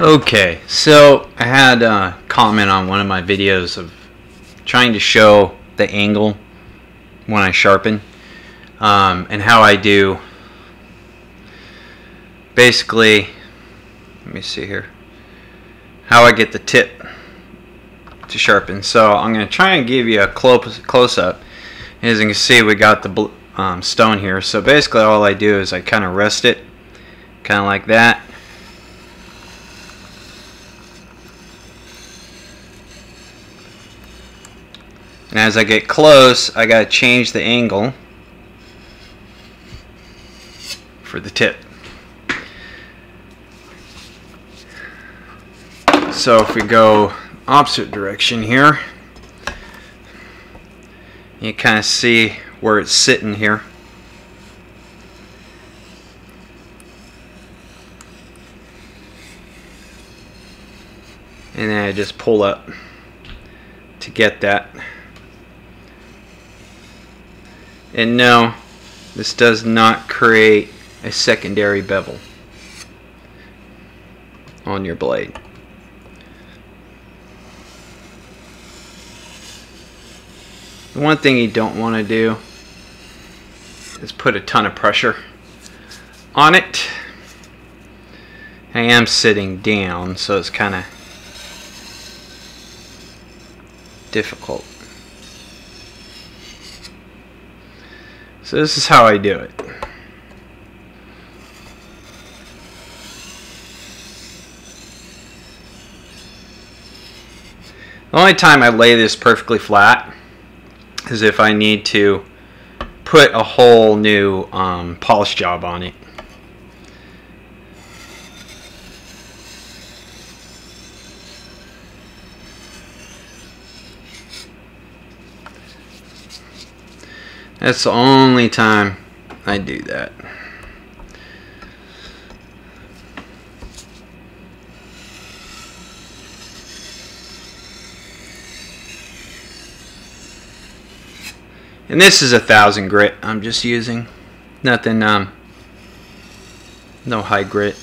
Okay, so I had a comment on one of my videos of trying to show the angle when I sharpen um, and how I do. Basically let me see here how I get the tip to sharpen. So I'm going to try and give you a close, close up as you can see we got the um, stone here. So basically all I do is I kind of rest it kind of like that And as I get close, I got to change the angle for the tip. So if we go opposite direction here, you kind of see where it's sitting here. And then I just pull up to get that. And no, this does not create a secondary bevel on your blade. The one thing you don't want to do is put a ton of pressure on it. I am sitting down, so it's kind of difficult. So this is how I do it. The only time I lay this perfectly flat is if I need to put a whole new um, polish job on it. That's the only time I do that. And this is a thousand grit I'm just using. Nothing, um, no high grit.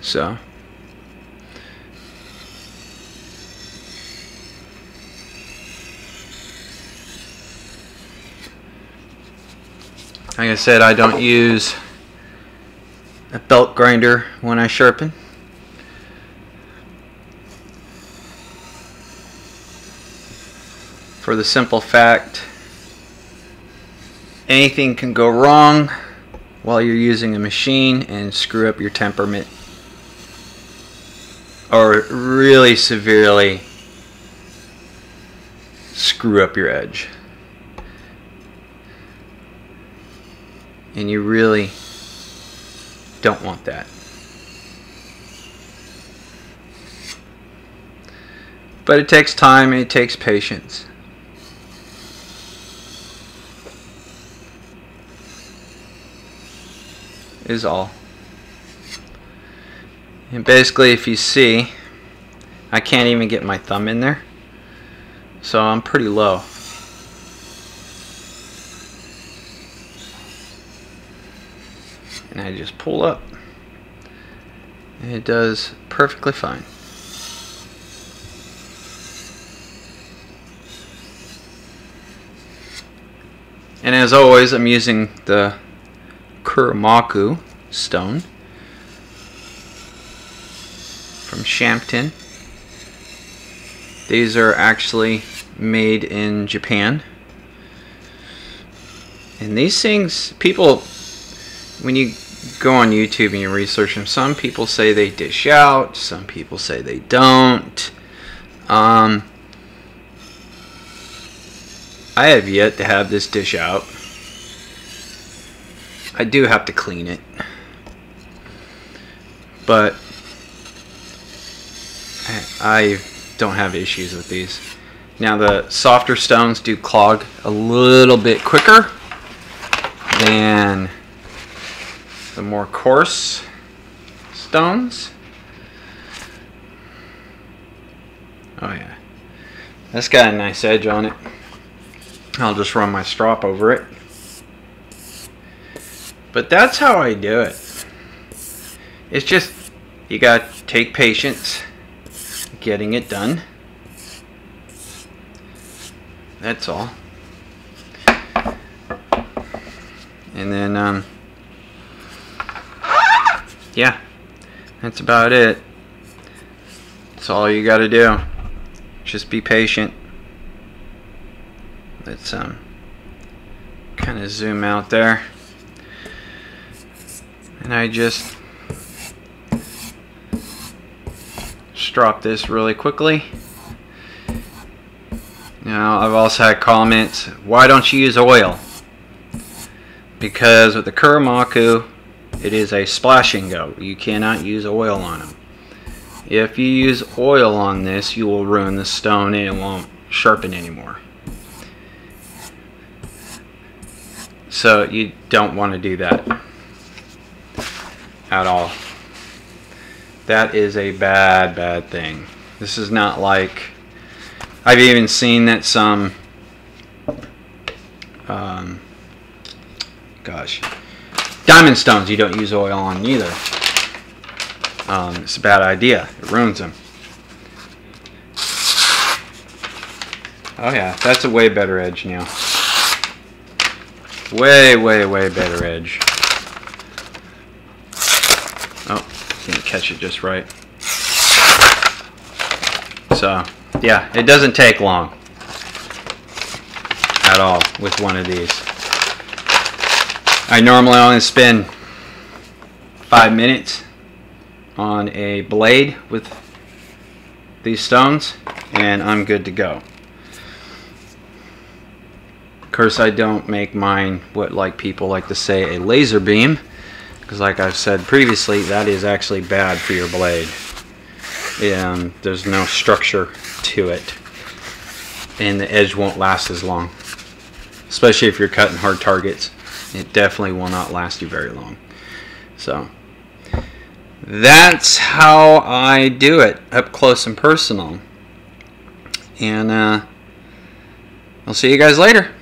So. Like I said, I don't use a belt grinder when I sharpen. For the simple fact, anything can go wrong while you're using a machine and screw up your temperament or really severely screw up your edge. And you really don't want that. But it takes time and it takes patience. Is all. And basically if you see, I can't even get my thumb in there. So I'm pretty low. And I just pull up and it does perfectly fine. And as always, I'm using the Kuromaku stone from Shapton. These are actually made in Japan. And these things, people, when you go on YouTube and you research them, some people say they dish out, some people say they don't. Um, I have yet to have this dish out. I do have to clean it. But I don't have issues with these. Now the softer stones do clog a little bit quicker than the more coarse stones. Oh yeah. That's got a nice edge on it. I'll just run my strop over it. But that's how I do it. It's just, you gotta take patience getting it done. That's all. And then, um, yeah, that's about it. That's all you gotta do. Just be patient. Let's, um, kind of zoom out there. And I just just drop this really quickly. Now, I've also had comments, why don't you use oil? Because with the Kuromaku, it is a splash and go. You cannot use oil on them. If you use oil on this, you will ruin the stone and it won't sharpen anymore. So you don't want to do that at all. That is a bad, bad thing. This is not like I've even seen that some um, gosh diamond stones you don't use oil on either. Um, it's a bad idea. It ruins them. Oh yeah, that's a way better edge now. Way, way, way better edge. Oh, didn't catch it just right. So, yeah, it doesn't take long at all with one of these. I normally only spend five minutes on a blade with these stones and I'm good to go. Of course I don't make mine what like people like to say a laser beam because like I've said previously that is actually bad for your blade and there's no structure to it and the edge won't last as long especially if you're cutting hard targets it definitely will not last you very long. So that's how I do it up close and personal. And uh, I'll see you guys later